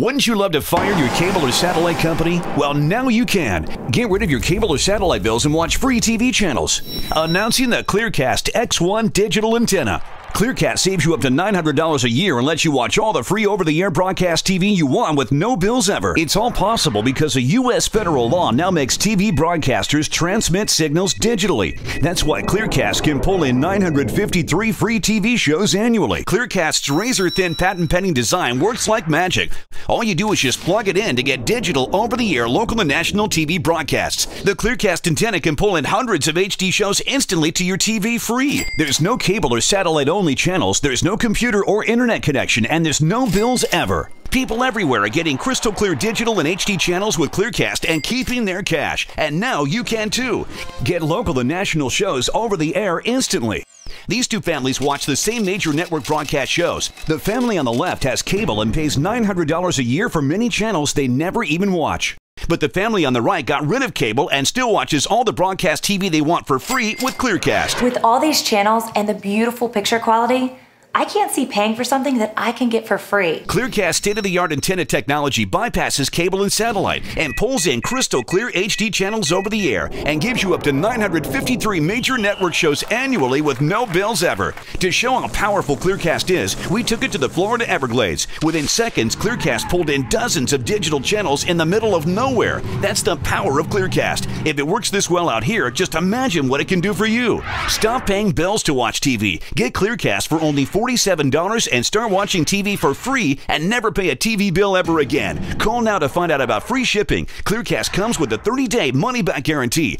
Wouldn't you love to fire your cable or satellite company? Well, now you can. Get rid of your cable or satellite bills and watch free TV channels. Announcing the Clearcast X1 digital antenna. Clearcast saves you up to $900 a year and lets you watch all the free over the air broadcast TV you want with no bills ever. It's all possible because a U.S. federal law now makes TV broadcasters transmit signals digitally. That's why Clearcast can pull in 953 free TV shows annually. Clearcast's razor thin patent pending design works like magic. All you do is just plug it in to get digital over the air local and national TV broadcasts. The Clearcast antenna can pull in hundreds of HD shows instantly to your TV free. There's no cable or satellite only channels, there's no computer or internet connection, and there's no bills ever. People everywhere are getting crystal clear digital and HD channels with Clearcast and keeping their cash. And now you can too. Get local and national shows over the air instantly. These two families watch the same major network broadcast shows. The family on the left has cable and pays $900 a year for many channels they never even watch. But the family on the right got rid of cable and still watches all the broadcast TV they want for free with Clearcast. With all these channels and the beautiful picture quality, I can't see paying for something that I can get for free. Clearcast state of the art antenna technology bypasses cable and satellite and pulls in crystal clear HD channels over the air and gives you up to 953 major network shows annually with no bills ever. To show how powerful Clearcast is, we took it to the Florida Everglades. Within seconds, Clearcast pulled in dozens of digital channels in the middle of nowhere. That's the power of Clearcast. If it works this well out here, just imagine what it can do for you. Stop paying bills to watch TV. Get Clearcast for only $47 and start watching TV for free and never pay a TV bill ever again. Call now to find out about free shipping. Clearcast comes with a 30 day money back guarantee.